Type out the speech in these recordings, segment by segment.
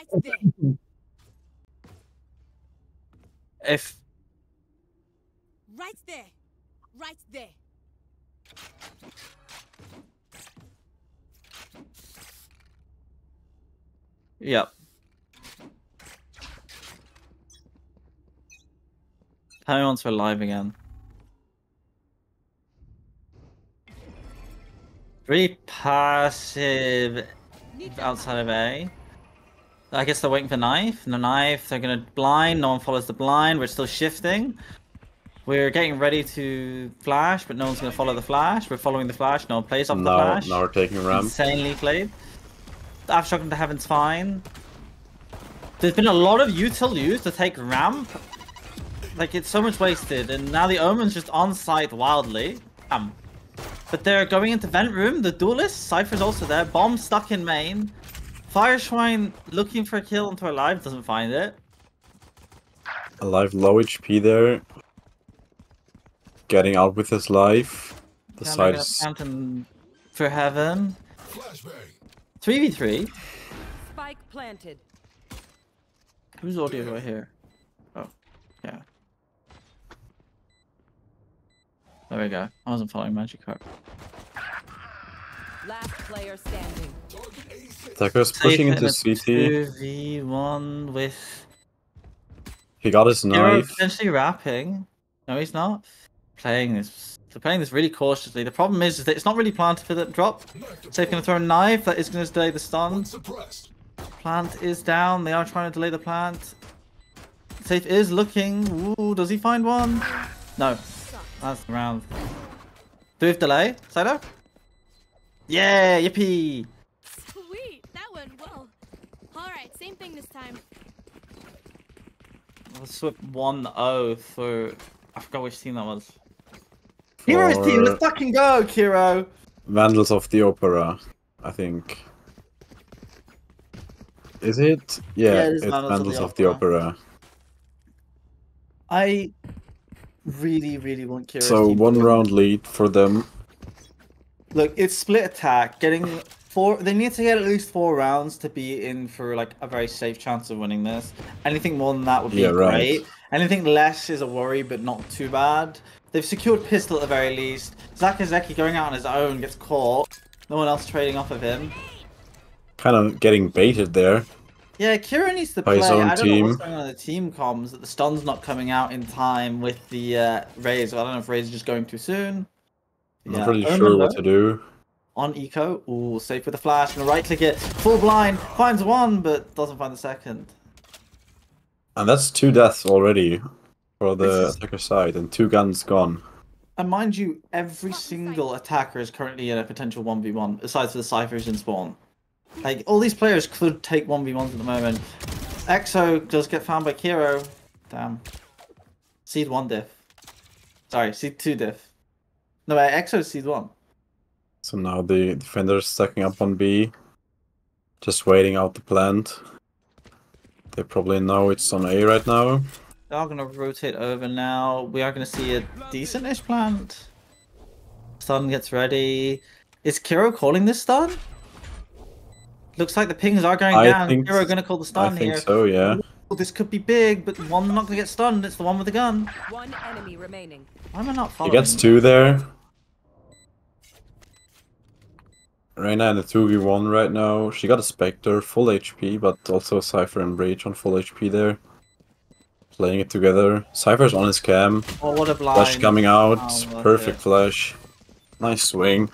Right there. If Right there. Right there. Yep. Once we're live again. Really passive outside of A. I guess they're waiting for knife. No knife. They're gonna blind. No one follows the blind. We're still shifting. We're getting ready to flash, but no one's gonna follow the flash. We're following the flash. No one plays off the flash. now we're taking a ramp. Insanely played. Aftershock into Heaven's fine. There's been a lot of util used to take ramp. Like, it's so much wasted, and now the Omen's just on site wildly. Um, but they're going into Vent Room, the Duelist, Cypher's also there, Bomb stuck in main. Fireshrine looking for a kill into alive, doesn't find it. Alive low HP there. Getting out with his life. The Can't side is Phantom for Heaven. Flashbang. 3v3. Spike planted. Who's audio do I hear? Oh, yeah. There we go. I wasn't following Magic Magikarp. Last player standing. Target A6. Tekker's pushing into CT. 2v1 with He got his Hero knife. potentially wrapping. No, he's not. Playing this. They're playing this really cautiously. The problem is, is that it's not really planted for the drop. Knife Safe gonna throw a knife. That is gonna delay the stun. Plant is down. They are trying to delay the plant. Safe is looking. Ooh, does he find one? No. That's the round. Do we have delay? Sido? Yeah, yippee! Sweet. That went well. Alright, same thing this time. Let's swap 1-0 for... I forgot which team that was. Heroes team, let's fucking go, Kiro! Vandals of the Opera, I think. Is it? Yeah, Yeah, it is it's Vandals of the of the Opera. I really, really want Kiro. So one round lead for them. Look, it's split attack. Getting four. They need to get at least four rounds to be in for like a very safe chance of winning this. Anything more than that would be Yeah, right. great. Anything less is a worry, but not too bad. They've secured pistol at the very least. Zakazeki going out on his own gets caught. No one else trading off of him. Kind of getting baited there. Yeah, Kira needs to play. I don't know what's going on in the team comms. That the stun's not coming out in time with the uh, Raze. I don't know if Raze is just going too soon. I'm Yeah, not really Omen sure what to do. on eco. Ooh, safe with the flash. Gonna right click it. Full blind. Finds one, but doesn't find the second. And that's two deaths already for the is- attacker side, and two guns gone. And mind you, every single attacker is currently in a potential 1v1, aside from the Cypher's in spawn. Like, all these players could take 1v1s at the moment. Exo does get found by Kiro. Damn. Seed 1 diff. Sorry, seed 2 diff. No, wait, Exo seed 1. So now the defenders stacking up on B, just waiting out the plant. They probably know it's on A right now. They are going to rotate over now. We are going to see a decent-ish plant. Stun gets ready. Is Kiro calling this stun? Looks like the pings are going I down. think- Kiro going to call the stun I stun think here. so, yeah. Ooh, this could be big, but one not going to get stunned. It's the one with the gun. One enemy remaining. Why am I not He gets two there. Reyna in the 2v1 right now. She got a Spectre, full HP, but also Cypher and Breach on full HP there. Playing it together. Cypher's on his cam. Oh, what a blind. Flash coming oh, out. Oh, Perfect it. flash. Nice swing.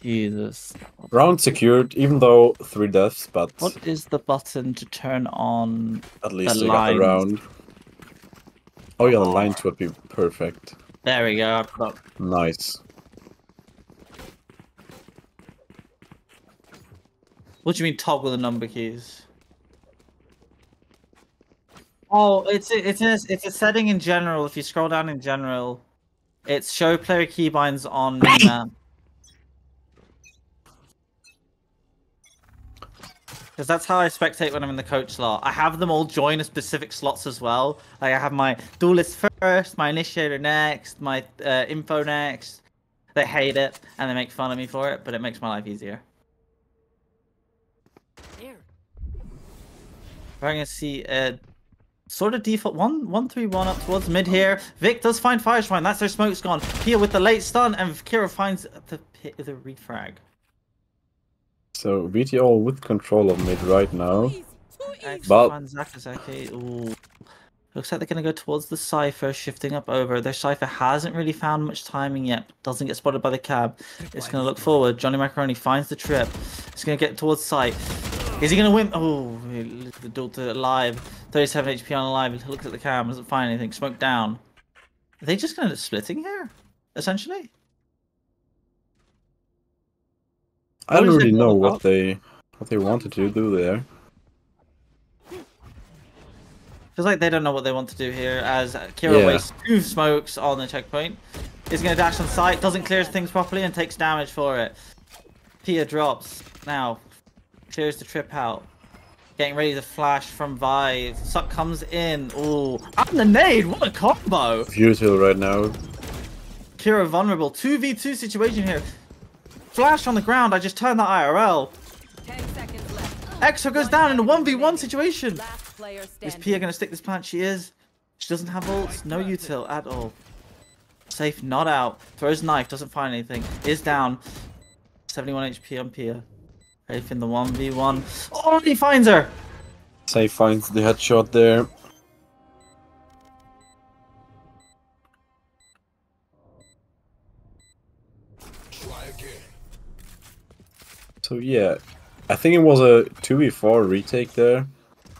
Jesus. Round secured, even though three deaths, but What is the button to turn on? at least the they got the round. Oh yeah, the lines would be perfect. There we go. Nice. What do you mean toggle the number keys? Oh, it's a, it's a, it's a setting in general. If you scroll down in general, it's show player keybinds on map. Because that's how I spectate when I'm in the coach slot. I have them all join a specific slots as well. Like I have my duelist first, my initiator next, my uh, info next. They hate it and they make fun of me for it, but it makes my life easier. There. We're gonna see a sort of default one, one, three, one up towards mid here. Vic does find Fireshrine. That's their smoke's gone. Pia with the late stun, and Kira finds the pi- the refrag. So VTO with control of mid right now. Easy, too easy. X But- finds Zakazaki. Ooh. Looks like they're gonna go towards the Cypher, shifting up over. Their Cypher hasn't really found much timing yet. Doesn't get spotted by the cab. It's gonna look forward. Johnny Macaroni finds the trip. It's gonna get towards sight. Is he gonna win? Oh, the Delta alive. 37 HP on alive. He looks at the cam, doesn't find anything. Smoke down. Are they just end up splitting here? Essentially? I don't really know what they what they wanted to do there. Feels like they don't know what they want to do here as Kira Yeah. wastes two smokes on the checkpoint. Is going to dash on sight, doesn't clear things properly and takes damage for it. Pia drops. Now, clears the trip out. Getting ready to flash from Vi. Suck comes in. Ooh. And the nade! What a combo! Futile right now. Kira vulnerable. 2v2 situation here. Flash on the ground. I just turned that IRL. Ten seconds left. Exo goes down in a 1v1 situation. Last player Is standing. Pia gonna stick this plant? She is. She doesn't have ults, no util at all. Safe, not out. Throws knife, doesn't find anything. Is down. 71 HP on Pia. Safe in the 1v1. Oh, he finds her! Safe finds the headshot there. So yeah, I think it was a 2v4 retake there.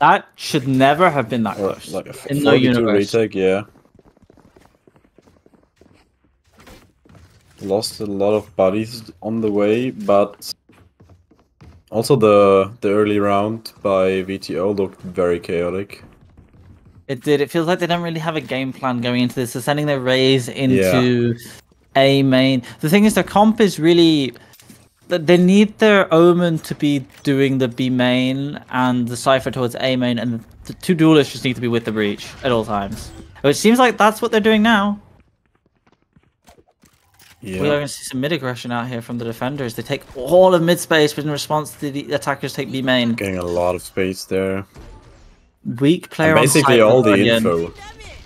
That should never have been that close. like a in no universe. retake, yeah. Lost a lot of bodies on the way, but also the the early round by VTO looked very chaotic. It did. It feels like they don't really have a game plan going into this. They're sending their Raze into A main. The thing is, their comp is really. Th- They need their Omen to be doing the B main and the Cypher towards A main, and the two duelists just need to be with the Breach at all times. Which seems like that's what they're doing now. Yeah. We are going to see some mid aggression out here from the defenders. They take all of mid space, but in response, the the attackers take B main. getting a lot of space there. Weak player And on basically all the Guardian. info.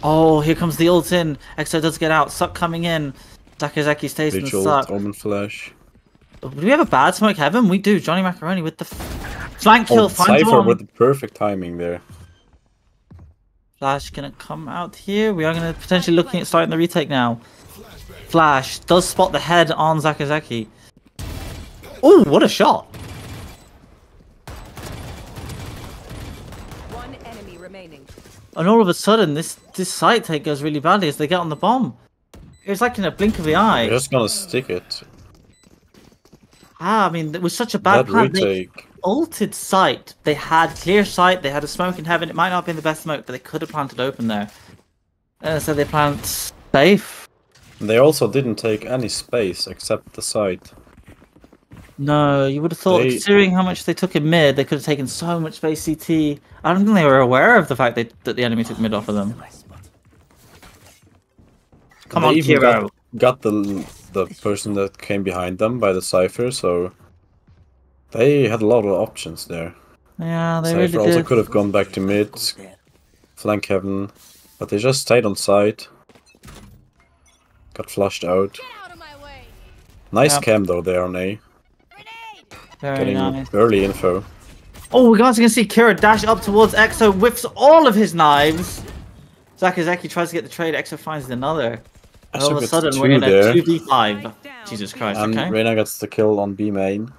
Oh, here comes the ult in. Exo does get out. Suck coming in. Sakazaki stays in the suck. Omen Flash. Do we have a bad smoke heaven? We do. Johnny Macaroni with the flank kill. Oh, finds Cypher one. with the perfect timing there. Flash gonna come out here. We are gonna potentially looking at starting the retake now. Flash does spot the head on Zakazaki. Oh, what a shot! One enemy remaining. And all of a sudden, this this site take goes really badly as they get on the bomb. It's like in a blink of the eye. They're just gonna stick it. Ah, I mean, it was such a bad That plan. They retake. ulted sight. They had clear sight. They had a smoke in heaven. It might not have been the best smoke, but they could have planted open there. And so they plant safe. They also didn't take any space except the site. No, you would have thought, They- considering how much they took in mid, they could have taken so much space CT. I don't think they were aware of the fact they, that the enemy took mid off of them. Come they on, even Kiro. got, got the the person that came behind them by the Cypher, so they had a lot of options there. Yeah, they Cypher really also did. could have gone back to mid, flank heaven, but they just stayed on site. Got flushed out. Out of my way. Nice Yep. cam though there on A, Very getting nice. early info. Oh, we're going to see Kira dash up towards Exo, whips all of his knives. Zakazaki tries to get the trade, Exo finds another. All of a sudden, we're in a there. 2v5. Jesus Christ, And okay. Reyna gets the kill on B main.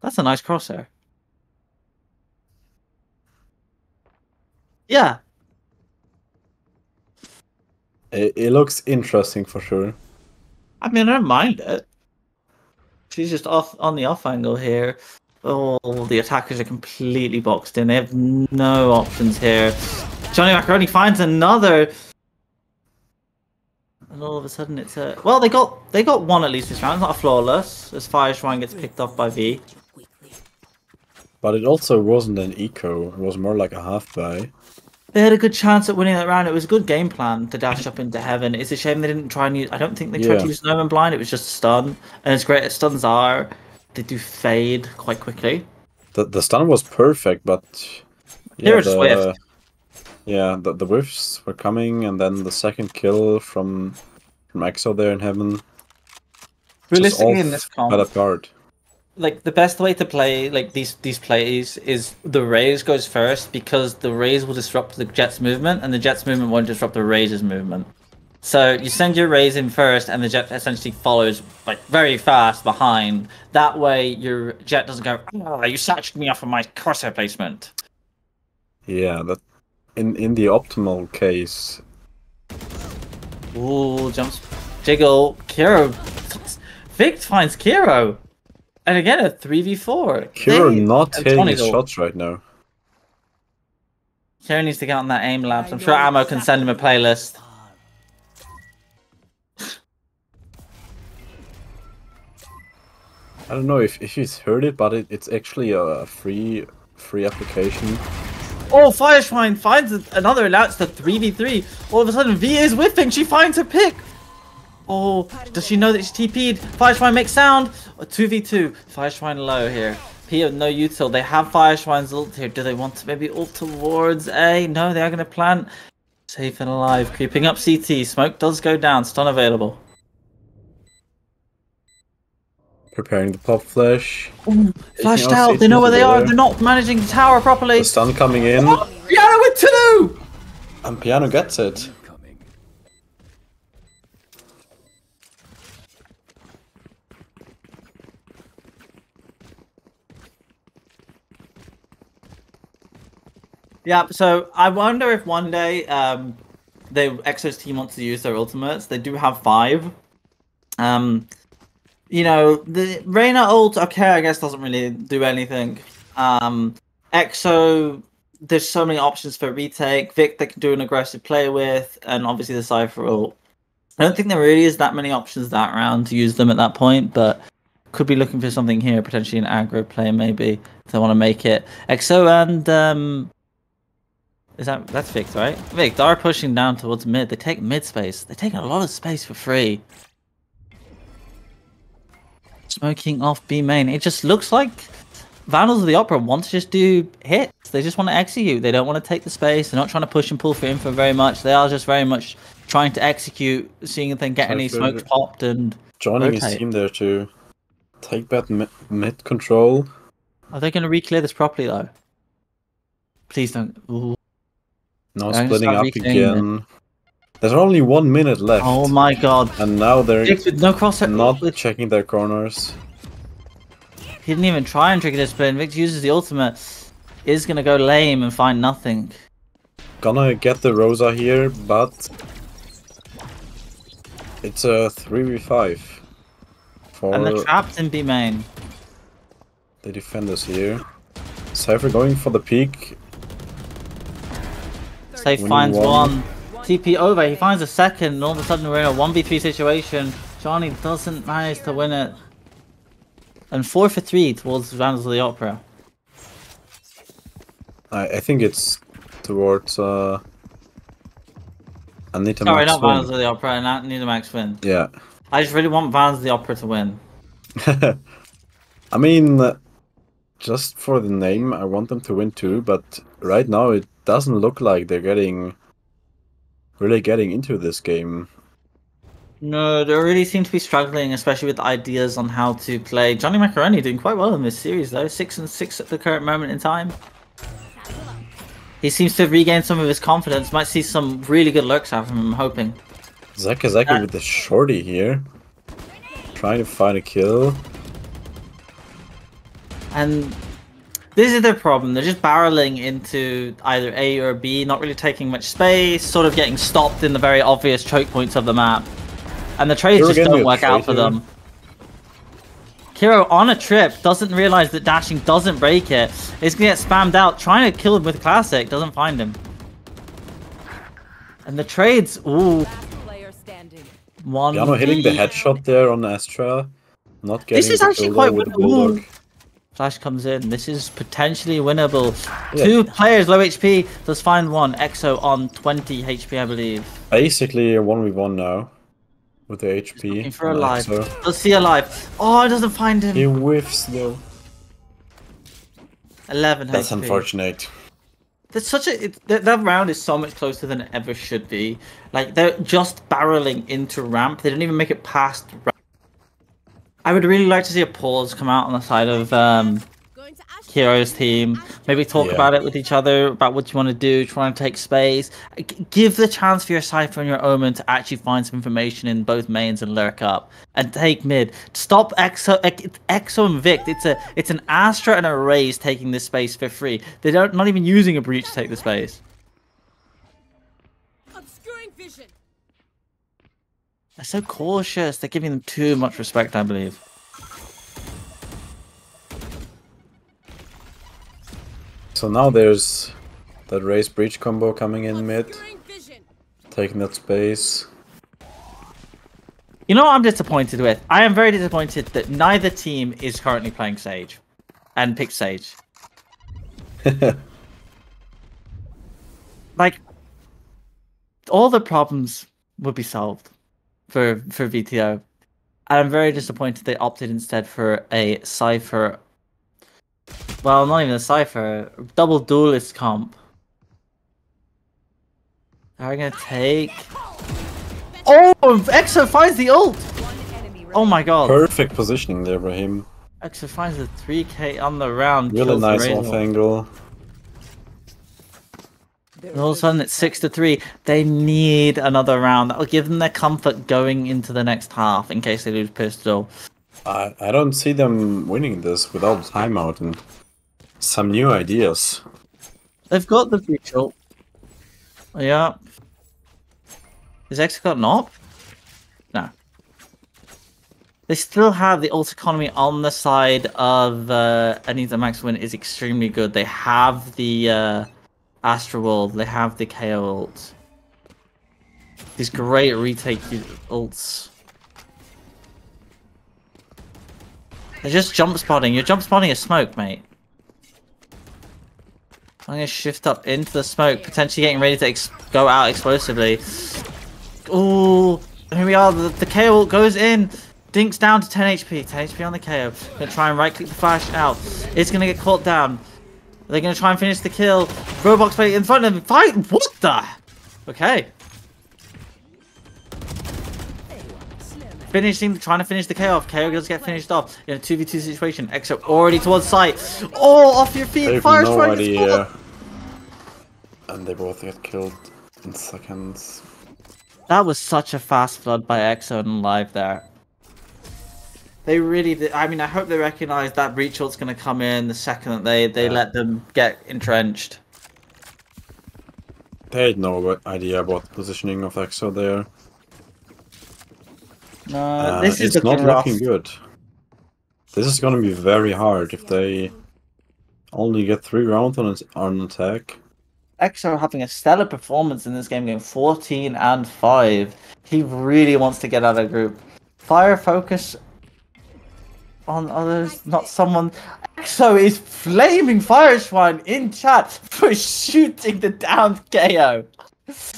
That's a nice crosshair. Yeah, It, it looks interesting for sure. I mean, I don't mind it. She's just off on the off angle here. Oh, the attackers are completely boxed in. They have no options here. Johnny Macaroni finds another. And all of a sudden, it's a well. They got they got one at least this round. It's not a flawless. As Fire Shrine gets picked off by V. But it also wasn't an eco, it was more like a half buy. They had a good chance at winning that round. It was a good game plan to dash up into heaven. It's a shame they didn't try and use. I don't think they tried to use Snowman Blind. It was just a stun, and as great as stuns are, they do fade quite quickly. The the stun was perfect, but yeah, Here it's the, Swift. Yeah, the the whiffs were coming, and then the second kill from from Exo there in heaven. Realistically, all in this comp, apart. like the best way to play like these these plays is the Raze goes first because the Raze will disrupt the Jett's movement and the Jett's movement won't disrupt the Raze's movement so you send your Raze in first and the Jett essentially follows like very fast behind that way your Jett doesn't go oh, you saturated me off of my crosshair placement Yeah, that in in the optimal case, Ooh, jumps jiggle Kiro Vic finds Kiro and again a 3v4 Kiro They- not hitting his shots right now. Kieran needs to get on that aim labs. I'm sure Ammo can send him a playlist. I don't know if if he's heard it, but it, it's actually a free free application. Oh, Fireshrine finds another announce the 3v3. All of a sudden, V is whiffing. She finds her pick. Oh, does she know that she's TP'd? Fireshrine makes sound. A 2v2. Fireshrine low here. P have no util. They have Fireshrine's ult here. Do they want to maybe ult towards A? No, they are going to plant. Safe and alive. Creeping up CT. Smoke does go down. Stun available. Preparing the pop flash. Flashed out. They know where they are. They're not managing the tower properly. The stun coming in, Piano with two! and Piano gets it. Yeah, so I wonder if one day um the Exos team wants to use their ultimates. They do have five. Um you know, the Reyna ult, okay, I guess doesn't really do anything. Um Exo there's so many options for retake. Vic they can do an aggressive play with, and obviously the Cypher ult. I don't think there really is that many options that round to use them at that point, but could be looking for something here, potentially an aggro play maybe if they want to make it. Exo and um is that that's Vic, right? Vic, they are pushing down towards mid. They take mid space. They're taking a lot of space for free. Smoking off B main. It just looks like Vandals of the Opera want to just do hits. They just want to execute. They don't want to take the space. They're not trying to push and pull for info very much. They are just very much trying to execute, seeing if they can get any smokes popped and Joining his team there to take that mid, control. are they going to re-clear this properly though? Please don't. Ooh. I'm splitting up again. it. There's only one minute left, Oh my god. and now they're no crosshair. not checking their corners. He didn't even try and trigger this split. Vic uses the ultimate. Is gonna go lame and find nothing. Gonna get the Rosa here, but it's a 3v5 for And they're trapped in B main. the defenders here. Cypher going for the peak. Safe finds one. one. TP over. He finds a second, and all of a sudden we're in a 1v3 situation. Johnny doesn't manage to win it. And 4 for 3 towards Vandals of the Opera. I, I think it's towards uh Anita Sorry, Max not win. Vandals of the Opera, and Nina Max win. Yeah. I just really want Vandals of the Opera to win. I mean, just for the name, I want them to win too, but right now it doesn't look like they're getting really getting into this game. No, they really seem to be struggling, especially with ideas on how to play. Johnny Macaroni doing quite well in this series, though. Six and six at the current moment in time. He seems to have regained some of his confidence. Might see some really good lurks out from him. I'm hoping. Zakazaki Uh, with the shorty here. Trying to find a kill. And this is their problem. They're just barreling into either A or B, not really taking much space, sort of getting stopped in the very obvious choke points of the map. And the trades You're just don't work out for traitor. them. Kiro on a trip doesn't realize that dashing doesn't break it. Is gonna get spammed out, trying to kill him with classic, doesn't find him. And the trades, ooh, Last player standing. one. Piano hitting the headshot there on Astra. Not getting This is actually quite with the winnable. bulldog. Flash comes in. This is potentially winnable. Yeah. Two players low HP. Does find one. Exo on 20 HP, I believe. Basically a 1v1 now. with the HP. For. Let's see alive. Oh, it doesn't find him. He whiffs though. 11 That's HP. unfortunate. That's such a it, that, that round is so much closer than it ever should be. Like they're just barreling into ramp. They didn't even make it past. Ramp. I would really like to see a pause come out on the side of um. Heroes team. Maybe talk Yeah. about it with each other about what you want to do, try and take space. G- give the chance for your Cypher and your Omen to actually find some information in both mains and lurk up and take mid. Stop Exo, Exo and Vic. It's a it's an Astra and a Raze taking this space for free. They don't not even using a breach to take the space. They're so cautious. They're giving them too much respect, I believe. So now there's that Raze breach combo coming in mid, taking that space. You know what I'm disappointed with? I am very disappointed that neither team is currently playing Sage and picked Sage. like all the problems would be solved for for VTO. And I'm very disappointed they opted instead for a Cypher well not even a Cypher, double duelist comp. Are we gonna take Oh Exo finds the ult! Oh my god. Perfect positioning there him. Exo finds the 3k on the round. Really nice off angle. And all of a sudden it's six to three. They need another round. That'll give them their comfort going into the next half in case they lose pistol. I, I don't see them winning this without timeout and some new ideas. They've got the mutual. Yeah. Is Exo got an op? No. They still have the ult economy on the side of uh, Anita Max win is extremely good. They have the uh, Astra Wall. They have the KO ult. These great retake ults. They're just jump spotting. You're jump spotting a smoke, mate. I'm gonna shift up into the smoke, potentially getting ready to go out explosively. Ooh, here we are. The, the KO ult goes in. Dinks down to 10 HP. 10 HP on the KO. Gonna try and right click the flash out. It's gonna get caught down. They're gonna try and finish the kill. Roblox play in front of them. Fight! What the? Okay. Finishing, trying to finish the KO off. KO does get finished off in a 2v2 situation. Exo already towards site. Oh, off your feet. have Fire no strike. idea. And they both get killed in seconds. That was such a fast flood by Exo and Live there. They really did. I mean, I hope they recognize that breach ult's going to come in the second that they, they Yeah. let them get entrenched. They had no idea about the positioning of Exo there. No, Uh, this is it's not looking rough. looking good. This is gonna be very hard if they only get three rounds on, it, on attack. Exo having a stellar performance in this game, going 14 and 5. He really wants to get out of group. Fire focus on others, not someone. Exo is flaming Fire Swine in chat for shooting the downed KO.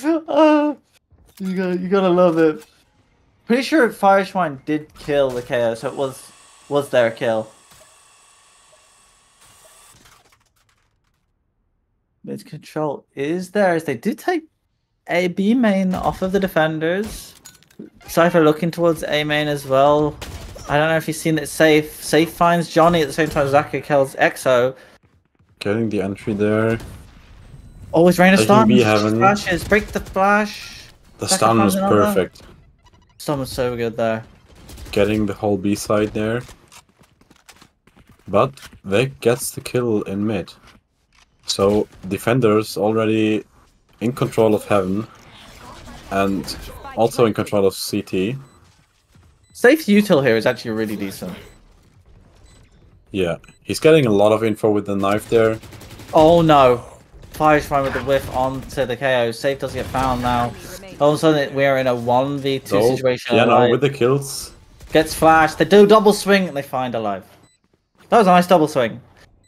Oh, you gotta, you gotta love it. Pretty sure Fire Swine did kill the KO, so it was was their kill. Mid control is theirs. They did take A B main off of the defenders. Cypher looking towards A main as well. I don't know if you've seen it safe. Safe finds Johnny at the same time Zaka kills Exo. Getting the entry there. Always rain of stun. Flashes. Break the flash. The Zaka stun was perfect. Stun was so good there. Getting the whole B side there. But Vec gets the kill in mid. So defenders already in control of heaven and also in control of CT. Safe util here is actually really decent. Yeah, he's getting a lot of info with the knife there. Oh no. Fire Shrine with the whiff onto the KO. Safe doesn't get found now. All of a sudden we are in a 1v2 So, situation. yeah, no, with the kills. Gets flashed. They do double swing and they find alive. That was a nice double swing.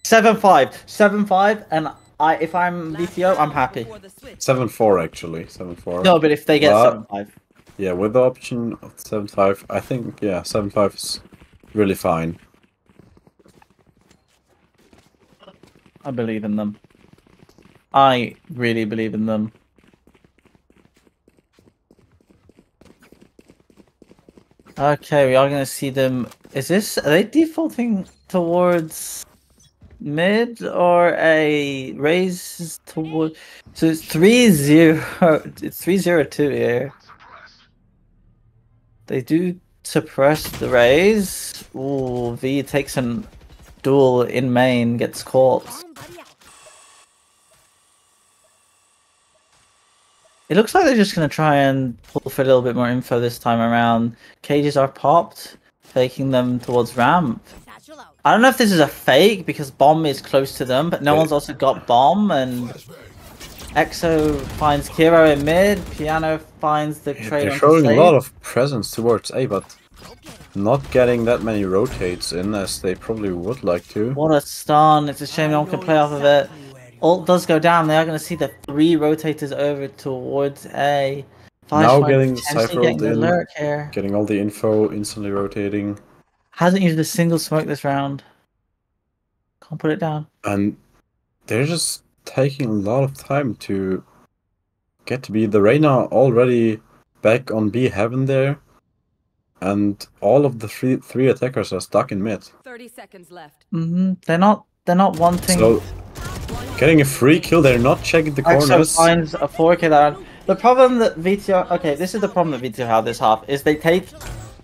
7-5. 7-5 and I if I'm VTO, I'm happy. Before the switch. 7-4 actually. 7-4. No, but if they get But- 7-5. Yeah, with the option of seven five, I think yeah, seven five is really fine. I believe in them. I really believe in them. Okay, we are gonna see them. Is this are they defaulting towards mid or a raise toward? So it's three zero. It's 3-0-2 here. They do suppress the Raze. Ooh, V takes an duel in main, gets caught. It looks like they're just going to try and pull for a little bit more info this time around. Cages are popped, taking them towards ramp. I don't know if this is a fake because bomb is close to them, but no one's also got bomb and EXO finds Kiro in mid, Piano finds the Yeah, trade they're showing a lot of presence towards A, but not getting that many rotates in as they probably would like to. What a stun. It's a shame no one can play off of it. Ult does go down. They are going to see the three rotators over towards A. Now getting Cypher getting in. Getting all the info, instantly rotating, Hasn't used a single smoke this round. Can't put it down. and they're just taking a lot of time to get to be the Reyna already back on B heaven there, and all of the three three attackers are stuck in mid. 30 seconds left. hmm They're not. They're not wanting. So getting a free kill, they're not checking the EXO corners. finds a 4k there. The problem that VTR, okay, this is the problem that VTR have this half is they take,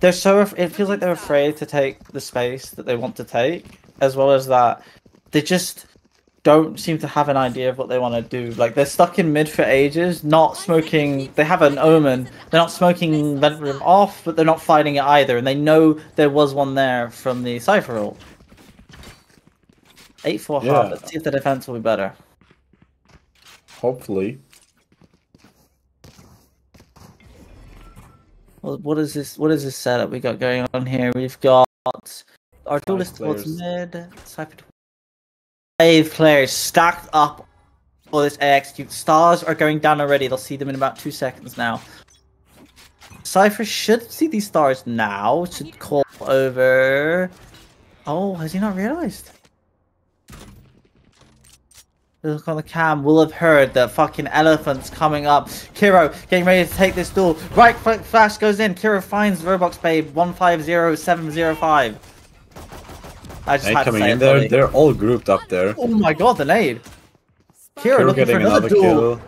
they're so it feels like they're afraid to take the space that they want to take, as well as that they just don't seem to have an idea of what they want to do. Like they're stuck in mid for ages, not smoking. They have an omen. They're not smoking vent room off, but they're not fighting it either, and they know there was one there from the Cypher ult. Eight four half. Yeah. Let's see if the defense will be better. Hopefully, Well, what is this? What is this setup we got going on here? We've got our duelist towards mid, Cypher towards- five players stacked up for this execute. Stars are going down already. They'll see them in about two seconds now. Cypher should see these stars now. Should call over. Oh, has he not realized? Look on the cam, We'll have heard the fucking elephants coming up. Kiro getting ready to take this duel. Right flash goes in. Kiro finds Roblox Babe 150705. I just had to coming say in there. buddy. They're all grouped up there. Oh my god, the nade. Kiro Kiro looking for another, another duel. kill.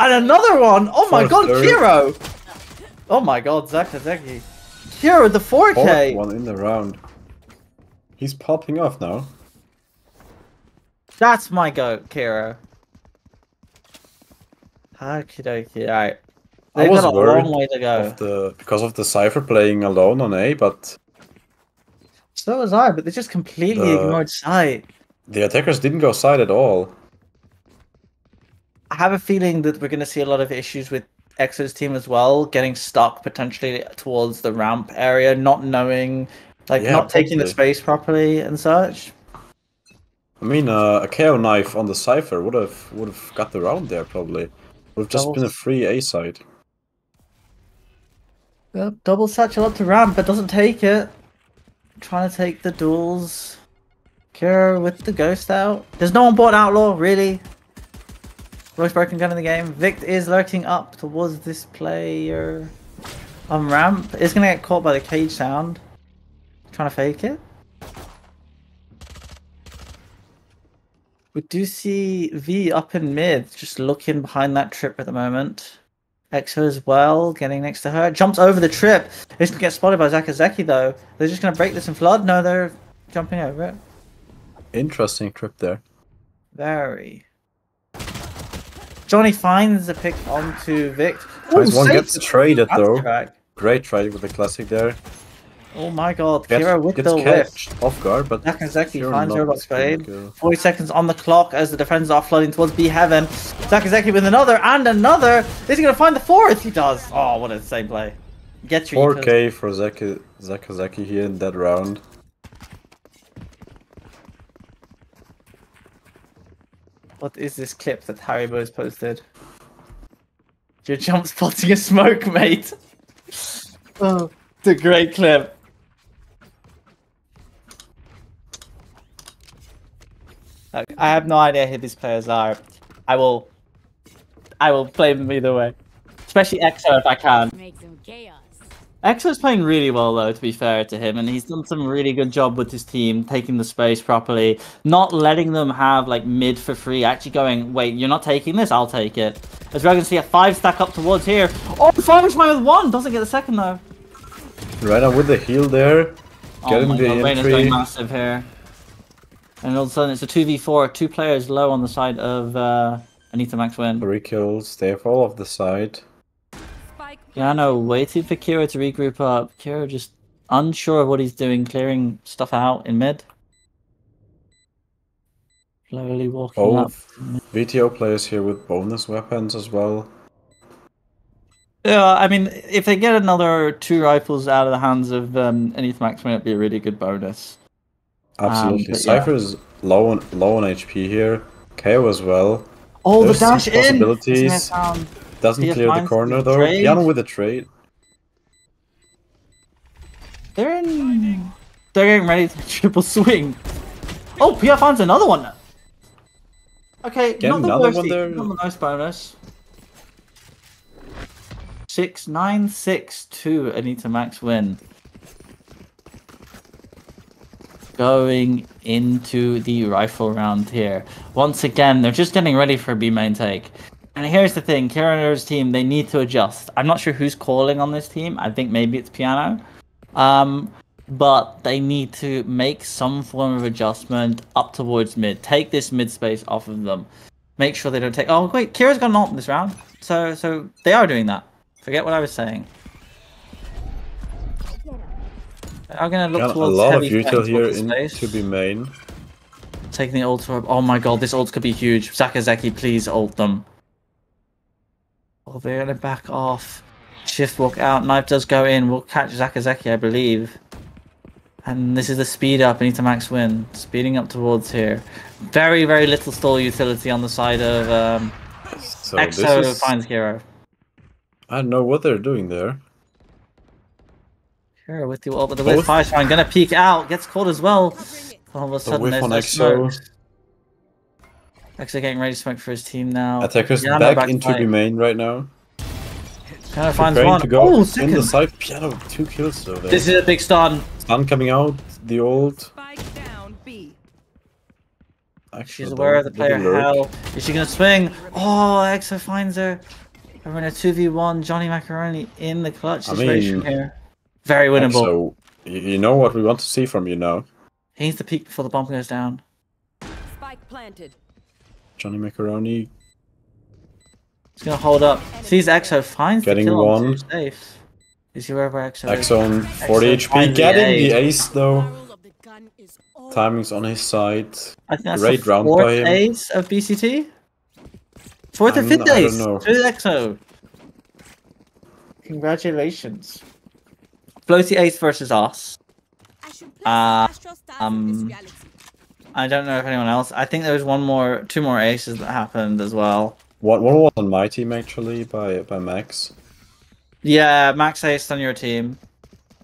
And another one! Oh my god, third. Kiro! Oh my god, Zaka Zeki. Kiro, the 4K! Fourth one in the round. He's popping off now. That's my goat, Kiro. Okie dokie, alright. I They've was got a worried long way to go. Of the because of the Cypher playing alone on A, but So was I, but they just completely The- ignored sight. the attackers didn't go side at all. I have a feeling that we're going to see a lot of issues with Exo's team as well, getting stuck potentially towards the ramp area, not knowing, like Yeah, not taking the space properly and such. I mean, uh, a KO knife on the Cypher would have would have got the round there probably. Would have just Double- been a free A side. Double satchel up to ramp, but doesn't take it. Trying to take the duels. Kira with the ghost out. There's no one bought Outlaw, really. Most broken gun in the game. Vict is lurking up towards this player on ramp. Is gonna get caught by the cage sound. Trying to fake it. We do see V up in mid, just looking behind that trip at the moment. EXO as well, getting next to her. Jumps over the trip. It's gonna get spotted by Zakazeki though. They're just gonna break this in flood. No, they're jumping over it. Interesting trip there. Very. Johnny finds the pick onto Vic. Finds Ooh, one saves gets traded though. back. Great trade with the classic there. Oh my god, Gets, Kira with the whip. catched off guard, but Zakazeki Kira finds not Roblox getting Spade. kill. 40 seconds on the clock as the defenders are flooding towards B Heaven. Zakazeki with another and another. Is he gonna find the fourth? He does. Oh, what a insane play. Get your 4k for Zaki, Zakazaki here in that round. What is this clip that Harry Haribo's posted? Your jump spotting a smoke, mate. Oh, it's a great clip. I have no idea who these players are. I will, I will play them either way, especially EXO if I can. Make some chaos. EXO's playing really well though, to be fair to him, and he's done some really good job with his team, taking the space properly, not letting them have like mid for free, actually going, wait, you're not taking this, I'll take it. As we're going to see a five stack up towards here. Oh, Fire's with one, doesn't get the second though. Right now with the heal there. Oh Getting my the god, Reyna's entry. going massive here. And all of a sudden it's a 2v4, two players low on the side of uh, Anita Max win. Three kills. They have all of the side. Spike Yeah, I know, waiting for Kira to regroup up. Kira just unsure of what he's doing, clearing stuff out in mid. Slowly walking Both up. VTO players here with bonus weapons as well. Yeah, I mean, if they get another two rifles out of the hands of um, Anita Max win, it'd be a really good bonus. Absolutely. but yeah. Cypher is low on low on HP here. KO as well. Oh, There's the dash in! possibilities. Isn't um, Doesn't He clear the corner though. trade. Piano with a trade. They're in. They're getting ready to triple swing. Oh, Pia finds another one. Okay, Get not the another worst, one not there. the most bonus. Six nine six two. Anita Max win. Going into the rifle round here. Once again, they're just getting ready for a B main take. And here's the thing, Kira's team, they need to adjust. I'm not sure who's calling on this team. I think maybe it's Piano. Um, but they need to make some form of adjustment up towards mid. Take this mid space off of them. Make sure they don't take. Oh wait, Kira's got an ult in this round, so so they are doing that. Forget what I was saying. I'm gonna look a towards lot of heavy util here in space. to be main. Taking the ult orb. Oh my god, this ult could be huge. Zakazaki, please ult them. Oh, they're gonna back off. Shift walk out. Knife does go in. We'll catch Zakazaki, I believe. And this is the speed up. Anita Max win. Speeding up towards here. Very, very little stall utility on the side of um, So EXO this is finds Hero. I don't know what they're doing there. Hero with the ult, but the Both- with fire shine gonna peek out. Gets caught as well. All of a sudden, whiff there's on no EXO. getting ready to smoke for his team now. Attackers Piano back into the main right now. Kind of finds one. to go Oh, in the side. Piano two kills though. There. This is a big stun. Stun coming out. The old. Spike down B. She's aware of the player hell. Is she gonna swing? Oh, EXO finds her. We're in a 2v1. Johnny Macaroni in the clutch I situation mean, here. Very winnable. So you you know what we want to see from you now, He needs to peek before the bomb goes down. Spike planted. Johnny Macaroni. He's gonna hold up. Sees EXO, finds Getting the kill on one. two safe. Is he wherever EXO is? Exxon 40 EXO finds HP. the Getting ace. the ace though. Barrel of the gun is all Timing's on his side. I think that's Great the round fourth by him. ace of BCT? Fourth or I'm- fifth I don't ace know. to EXO. Congratulations. Floaty ace versus us. I Uh, astral stars in this um. I don't know if anyone else. I think there was one more, two more aces that happened as well. One, one was on my team actually by by Max. Yeah, Max ace on your team.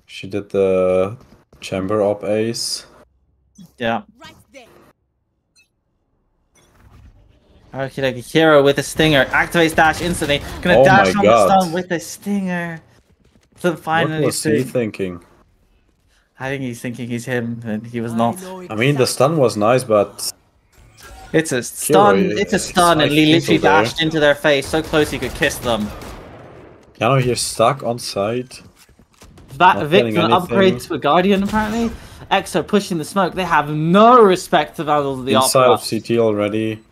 She did the chamber op ace. Yeah. Right there. Okay, like a hero with a stinger. Activates dash instantly. Gonna Oh dash on God. the stun with a stinger. So What finally, was he thinking? I think he's thinking he's him, and he was not. I mean, the stun was nice, but It's a stun. Hero, it's a stun, and five he literally people there. dashed into their face so close he could kiss them. Piano here stuck on side. That Not Vic getting can upgrade to a guardian apparently. EXO pushing the smoke. They have no respect to Vandals of the Inside Opera. of CT already.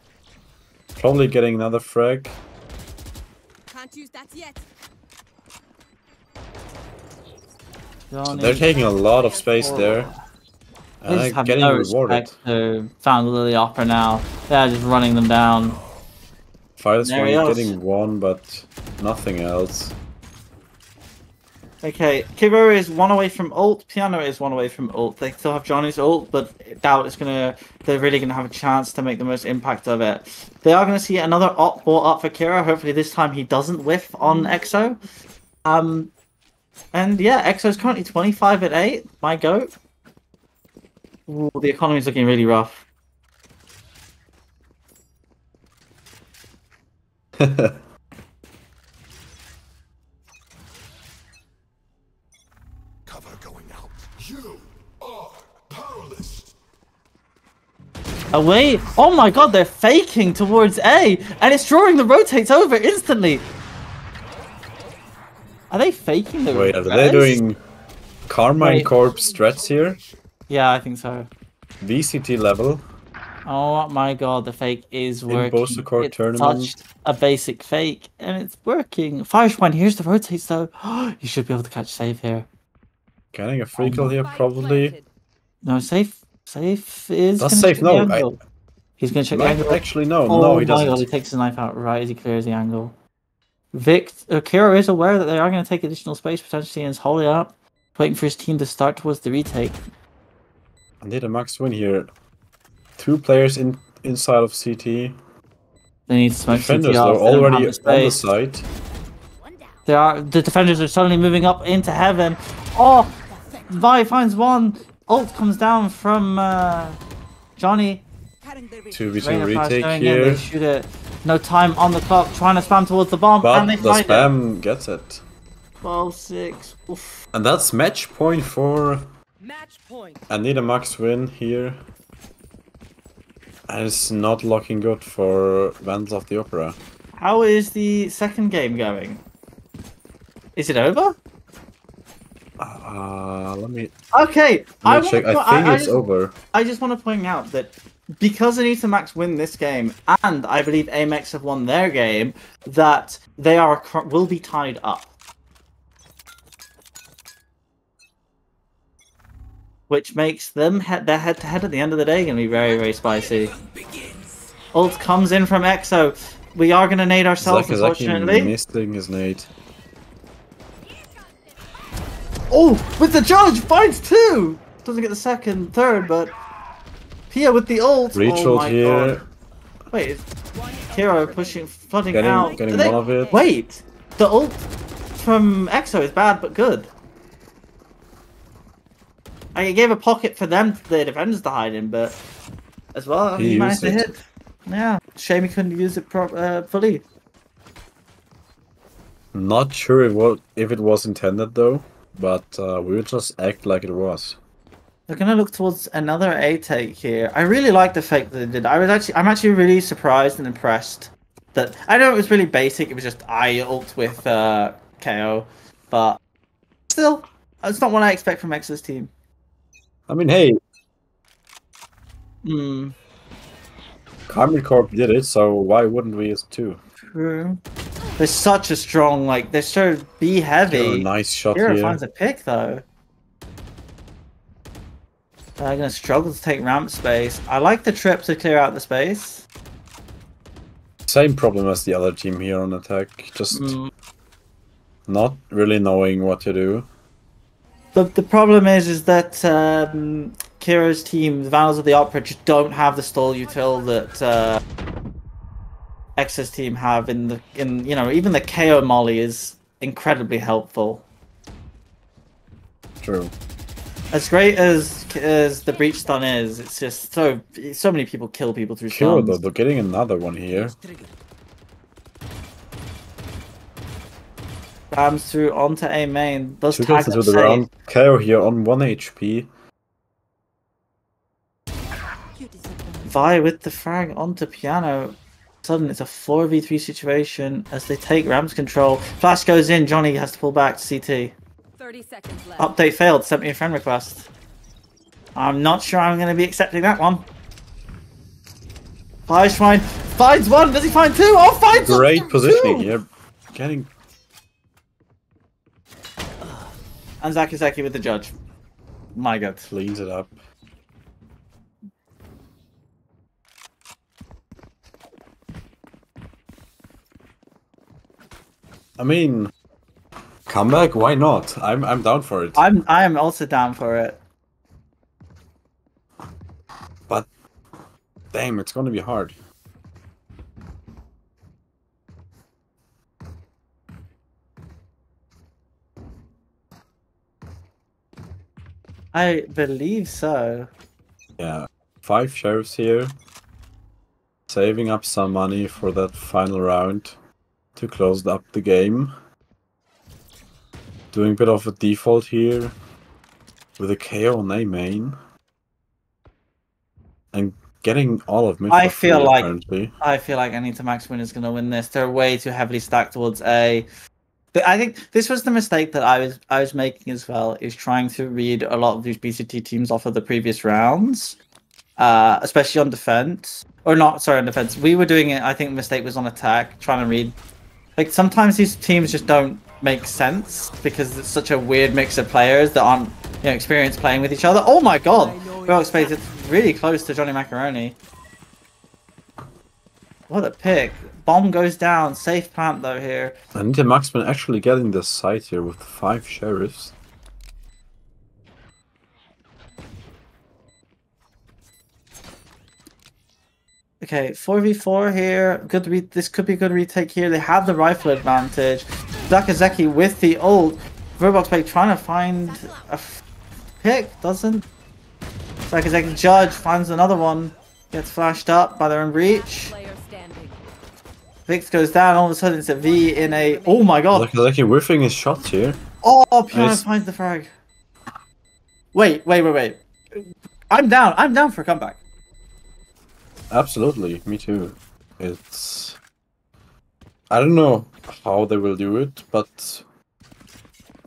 Probably getting another frag. Can't use that yet. They're taking a lot of space there. And have getting no rewarded. to of the Opera now. They're just running them down. Fighters There one is. getting one, but nothing else. Okay, Kibera is one away from ult. Piano is one away from ult. They still have Johnny's ult, but doubt it's gonna. They're really gonna have a chance to make the most impact of it. They are gonna see another op ball up for Kira. Hopefully this time he doesn't whiff on EXO. Um, And yeah, EXO's currently 25 at 8. My goat. Ooh, the economy's looking really rough. Cover going out. You are powerless. Away. Oh my god, they're faking towards A. And it's drawing the rotates over instantly. Are they faking the Wait, are they res? doing Karmine Wait. Corp strats here? Yeah, I think so. VCT level. Oh my god, the fake is working. Bosa Court It's tournament. such a basic fake, and it's working. Fireshrine, here's the rotates though. you should be able to catch save here. Getting a free kill here, probably. No, safe. Safe is. That's safe, check the no, I- He's gonna check the angle. actually, no. Oh no, he my god, he takes his knife out right as he clears the angle. Vic, uh, Kira is aware that they are going to take additional space potentially and is holding up, waiting for his team to start towards the retake. I need a max win here. Two players in inside of CT. They need to smoke Defenders CT though off, they already the on the space. side. There are the defenders are suddenly moving up into heaven. Oh, Vi finds one. Ult comes down from uh, Johnny. Two v two retake going in, they here. shoot it. No time on the clock, trying to spam towards the bomb, But and they the find it. spam gets it. 12-6. Oof. And that's match point for Match point. I need a max win here. And it's not looking good for Vandals of the Opera. How is the second game going? Is it over? Uh, let me, Okay, let me wanna check. I po- think it's just, over. I just want to point out that because Anita Max win this game, and I believe Amex have won their game, that they are will be tied up. Which makes them head their head to head at the end of the day going to be very very spicy. Ult comes in from EXO. We are going to nade ourselves, Zakazaki unfortunately. missing his nade. Oh, with the judge finds two. Doesn't get the second, third, but Pia with the ult. Reach oh my here. God. Wait, Hero pushing, flooding Getting, out. getting one of it. Wait, the ult from EXO is bad but good. I gave a pocket for them, the defenders to hide in, but as well, He he, managed to hit. Yeah, shame he couldn't use it pro- uh, fully. Not sure if, what, if it was intended though, but uh, we'll just act like it was. They're gonna look towards another A take here. I really like the fake that they did. I was actually, I'm actually really surprised and impressed that I know it was really basic. It was just I ult with uh, KO, but still, it's not what I expect from Ex's team. I mean, hey, Hmm. Karmine Corp did it, so why wouldn't we as too? True. They're such a strong, like they're so B heavy. Oh, nice shot Hero here. finds a pick though. They're gonna struggle to take ramp space. I like the trip to clear out the space. Same problem as the other team here on attack, just Mm. not really knowing what to do. The the problem is is that um, Kira's team, the Vandals of the Opera, just don't have the stall util that uh, X's team have in the in you know even the KO Molly is incredibly helpful. True. As great as as the breach stun is, it's just so so many people kill people through Sure, stuns. though, they're getting another one here. Bams through onto A main. Those Two tags up the round. KO here on 1 HP. Vi with the frag onto piano. Sudden, it's a 4v3 situation as they take Rams control. Flash goes in, Johnny has to pull back to CT. 30 seconds left. Update failed, sent me a friend request. I'm not sure I'm going to be accepting that one. Fives find, finds one, does he find two? Oh, finds Great two! positioning here. Getting And Zakazaki with the judge. My god. cleans it up. I mean, comeback? Why not? I'm I'm down for it. I'm I am also down for it. But damn, it's gonna be hard. I believe so. Yeah, five sheriffs here. Saving up some money for that final round to close up the game. Doing a bit of a default here with a KO on A main. And getting all of mid. I feel free, like- apparently. I feel like Anita Max Win is going to win this. They're way too heavily stacked towards A. But I think this was the mistake that I was I was making as well. Is trying to read a lot of these BCT teams off of the previous rounds, uh, especially on defense or not. Sorry, on defense. We were doing it. I think the mistake was on attack, trying to read. Like sometimes these teams just don't make sense because it's such a weird mix of players that aren't you know experienced playing with each other. Oh my god! Well. It's really close to Johnny Macaroni. What a pick. Bomb goes down. Safe plant though here. Anita Maxman actually getting the site here with five sheriffs. Okay, 4v4 here. Good re this could be a good retake here. They have the rifle advantage. Zakazeki with the ult. Verbox Bay trying to find a pick. Doesn't. Zakazeki Judge finds another one. Gets flashed up by their own breach. Vix goes down. All of a sudden it's a V in a. Oh my god. Zakazaki whiffing his shots here. Oh, Nice. finds the frag. Wait, wait, wait, wait. I'm down. I'm down for a comeback. Absolutely, me too. It's. I don't know how they will do it, but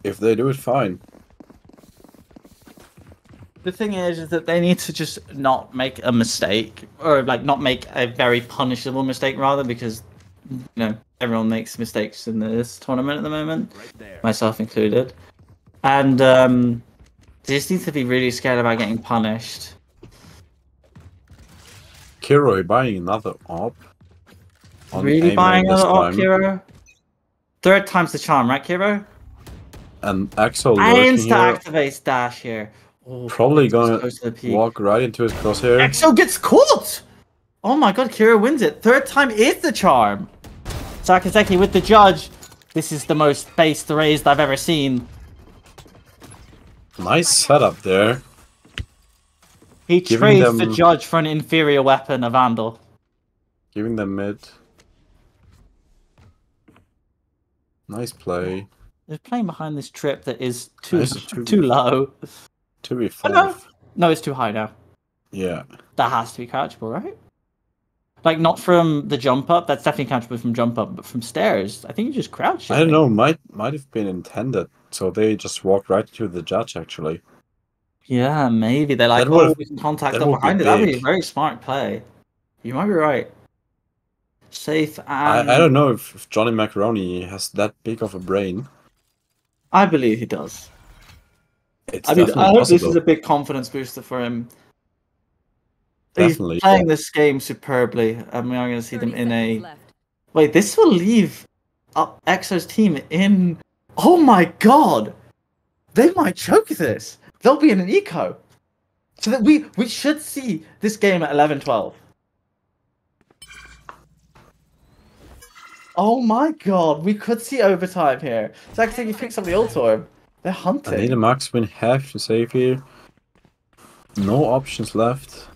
if they do it, fine. The thing is, is that they need to just not make a mistake, or like not make a very punishable mistake, rather, because you know everyone makes mistakes in this tournament at the moment, myself included, and um, they just need to be really scared about getting punished. Kiroi buying another op. on really buying another time, Kiro? Third time's the charm, right, Kiro? And Axel insta here, activates dash here. Oh, probably gonna to walk right into his crosshair. Exo gets caught! Oh my god, Kira wins it. Third time is the charm. Sakazeki with the judge. This is the most based Raze I've ever seen. Nice setup there. He Giving trades the judge for an inferior weapon, a vandal. Giving them mid. Nice play. They're playing behind this trip that is too Nice, too- too low. 2v5. No, it's too high now. Yeah. That has to be catchable, right? Like not from the jump up. That's definitely catchable from jump up, but from stairs. I think you just crouch. I don't know, might might have been intended. So they just walked right to the judge actually. Yeah, maybe they're like, That oh, we can contact that them behind it. That'd be a very smart play. You might be right. Safe and I, I don't know if, if Johnny Macaroni has that big of a brain. I believe he does. It's I mean, I hope possible. this is a big confidence booster for him. Definitely. He's playing this game superbly, and we are going to see them in a. left. Wait, this will leave up Exo's team in. Oh my god! They might choke this. They'll be in an eco. So that we we should see this game at 11-12. Oh my god, we could see overtime here. So I think he picks up the ult orb. They're hunting. I need a max win half to save here. No options left.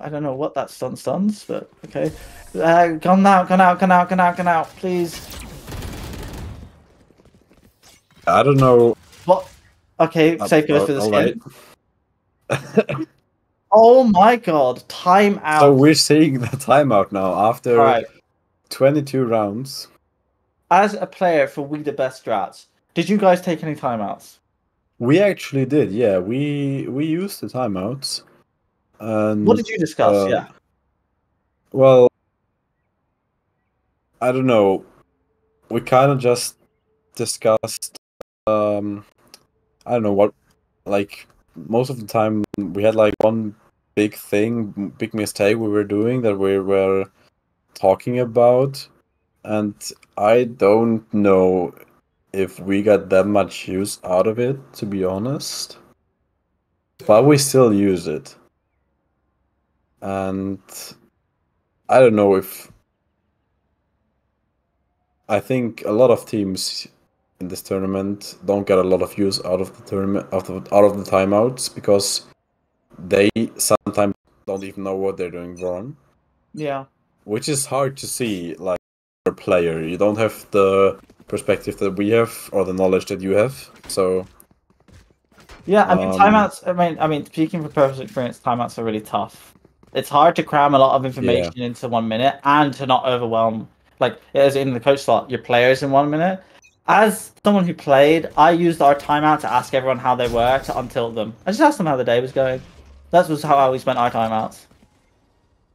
I don't know what that stun stuns, but okay. Uh, gone out, gone out, gone out, gone out, gone out, please. I don't know. What? Okay, Uh, goes uh, for the skin. Oh my god, time out. So we're seeing the timeout now after Alright, 22 rounds. as a player for We the Best Strats, did you guys take any timeouts? We actually did, yeah. We we used the timeouts. And What did you discuss? uh, yeah. Well, I don't know. We kind of just discussed. Um, I don't know what. Like most of the time, we had like one big thing, big mistake we were doing that we were talking about, and I don't know if we got that much use out of it, to be honest. But we still use it. And I don't know if I think a lot of teams in this tournament don't get a lot of use out of the tournament out of out of the timeouts because they sometimes don't even know what they're doing wrong, Yeah. Which is hard to see. Like a player, you don't have the perspective that we have or the knowledge that you have. So Yeah, I mean Um, timeouts. I mean, I mean, speaking from personal experience, timeouts are really tough. It's hard to cram a lot of information into one minute and to not overwhelm, like as in the coach slot, your players in one minute. As someone who played, I used our timeout to ask everyone how they were to untilt them. I just asked them how the day was going. That was how I always spent our timeouts.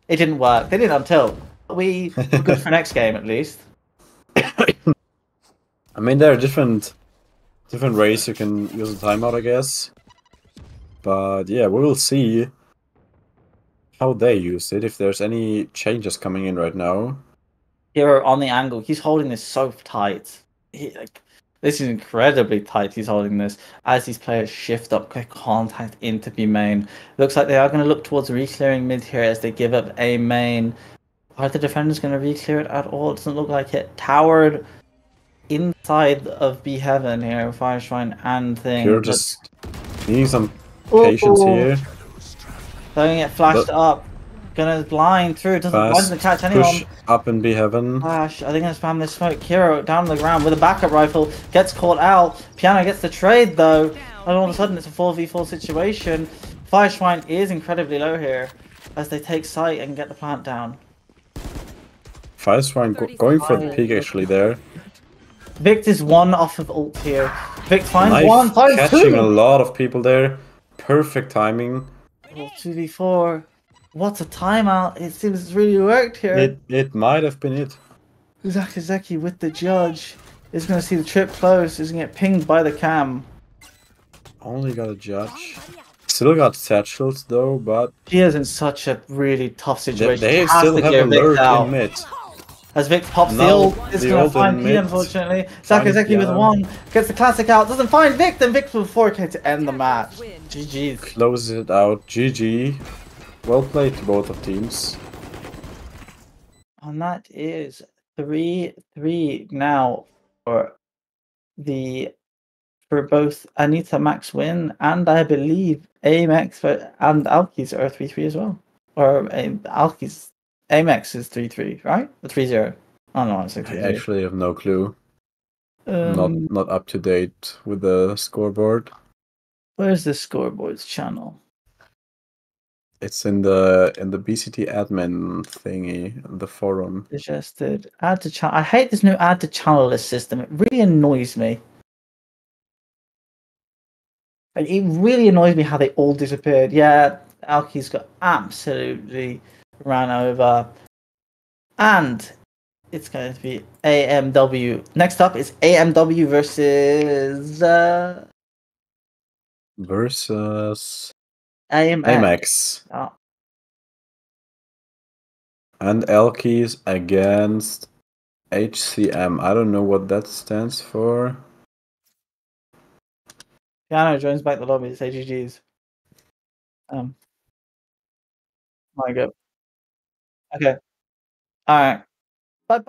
It didn't work. They didn't until We were good for next game at least. I mean, there are different different ways you can use a timeout, I guess. But yeah, we will see how they use it. If there's any changes coming in right now, Hero on the angle. He's holding this so tight. He, like, this is incredibly tight. He's holding this as these players shift up quick contact into B main. Looks like they are going to look towards re-clearing mid here as they give up A main. Are the defenders going to re-clear it at all? It doesn't look like it. Towered inside of B heaven here, Fireshrine and thing. you're just needing some oh, patience Ooh. here. They're going to get flashed But- up. Gonna blind through. Doesn't why Fast doesn't catch anyone. push up and be heaven. Flash, I think I'm spam this smoke. Hero down on the ground with a backup rifle, gets caught out. Piano gets the trade though, and all of a sudden it's a 4v4 situation. Fireshrine is incredibly low here as they take sight and get the plant down. Fireshrine go- going for the peak actually there. Vict is one off of ult here. Vict finds Knife one, finds catching a lot of people there. Perfect timing. Oh, 2v4. What's a timeout? It seems it's really worked here. It it might have been it. Zakazaki with the judge is going to see the trip close, is going to get pinged by the cam. Only got a judge. Still got satchels though, but He is in such a really tough situation. they Has still have a lurk out. in mid. As Vic pops the ult, going to find in P unfortunately. Find Zakazaki with one, gets the classic out, doesn't find Vic, then Vic with 4k to end the match. Win. GG's. Closes it out. GG. Well played to both of teams. And that is 3 3 now for the. For both Anita Max win and I believe Amex for, and Alkies are 3 3 as well. Or um, Alkies. Amex is 3 3, right? Or 3 0. I don't know, it's I actually have no clue. um, not not up to date with the scoreboard. Where's the scoreboards channel? It's in the in the BCT admin thingy, the forum. Suggested add to channel. I hate this new add to channel list system. It really annoys me. And it really annoys me how they all disappeared. Yeah, Alki's got absolutely ran over, and it's going to be AMW. Next up is AMW versus uh, Versus AMX. Amex Oh, and Elkies against HCM. I don't know what that stands for. Piano joins back the lobby. It's AGG's. Um, my go. Okay. All right. Bye.